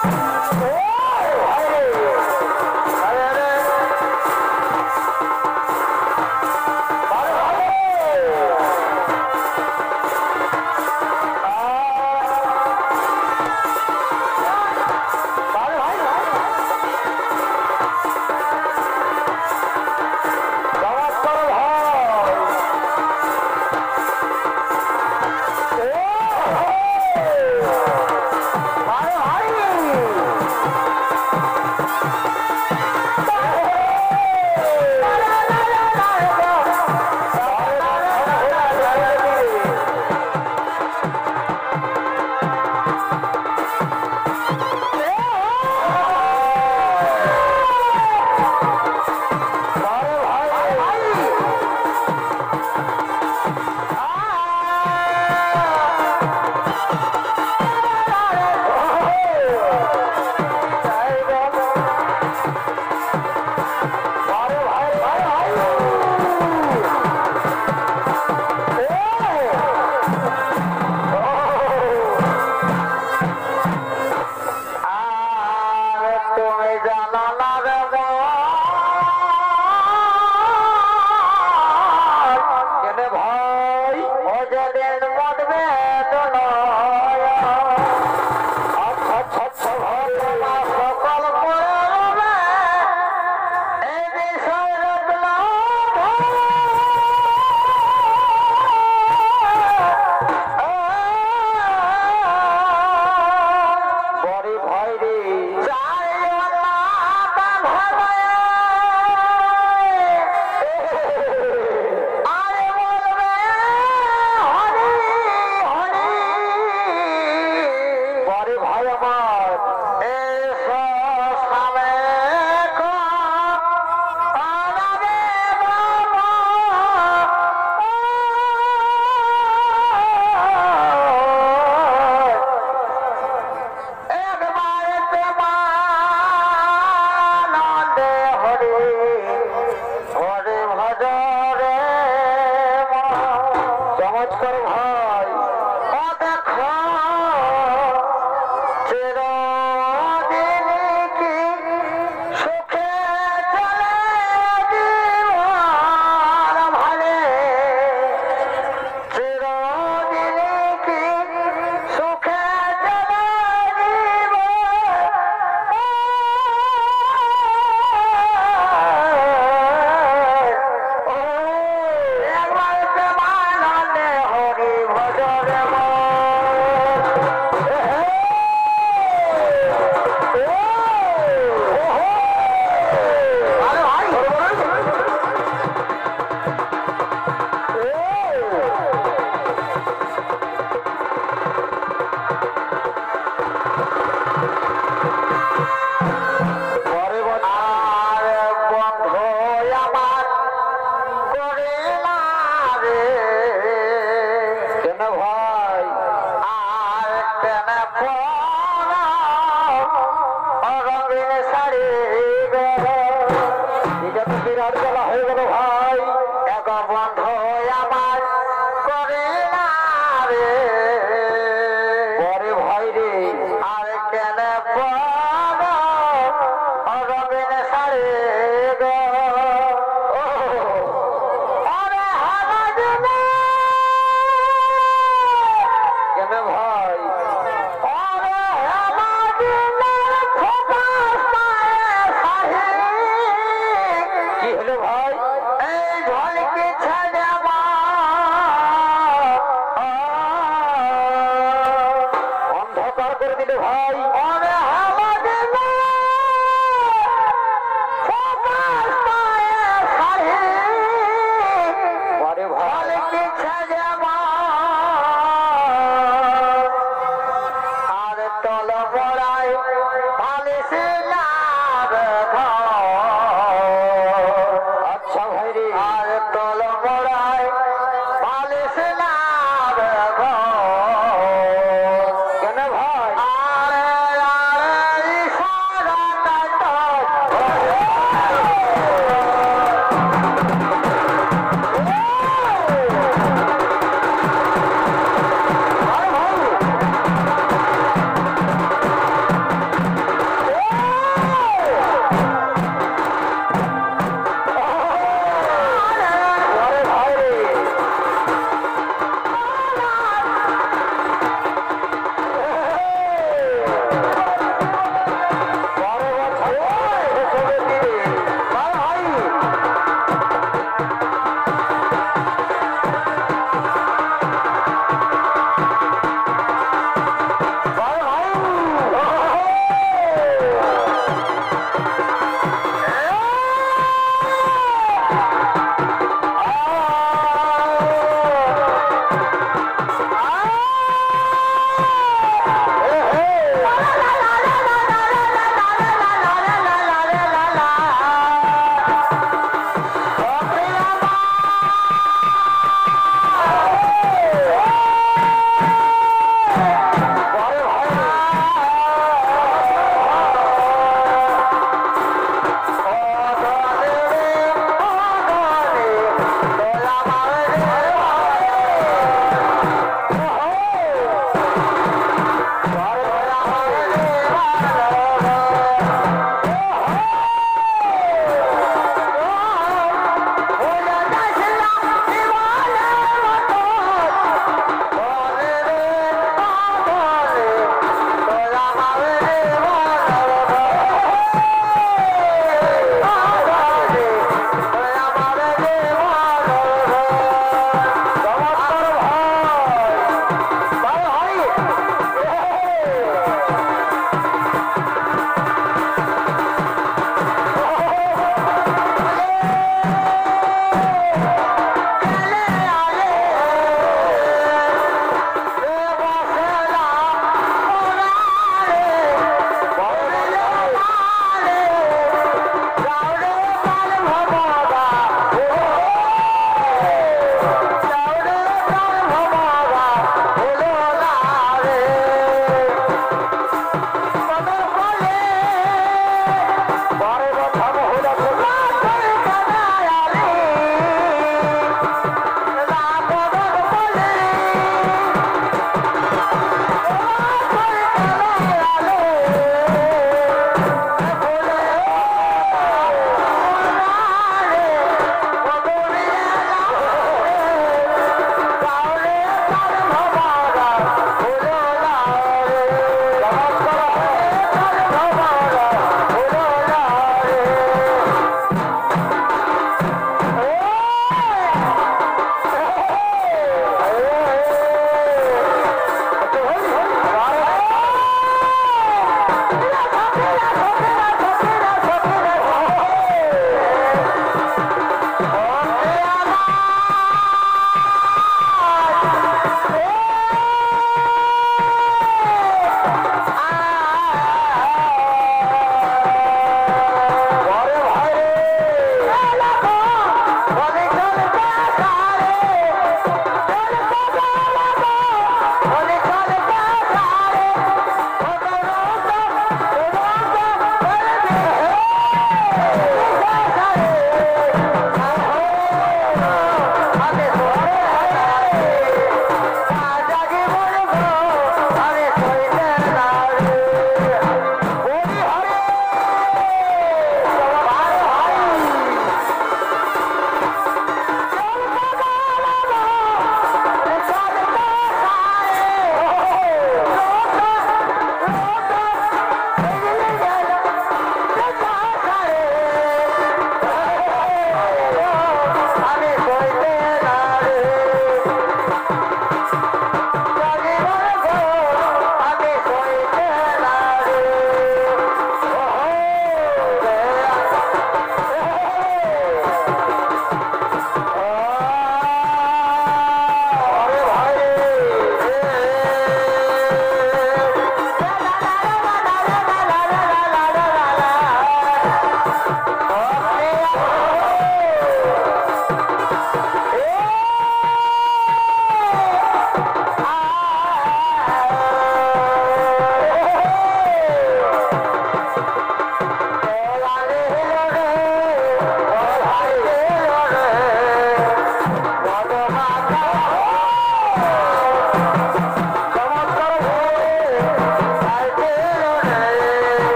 Oh. 力を তল বড়াই ভালিস না রে ঘর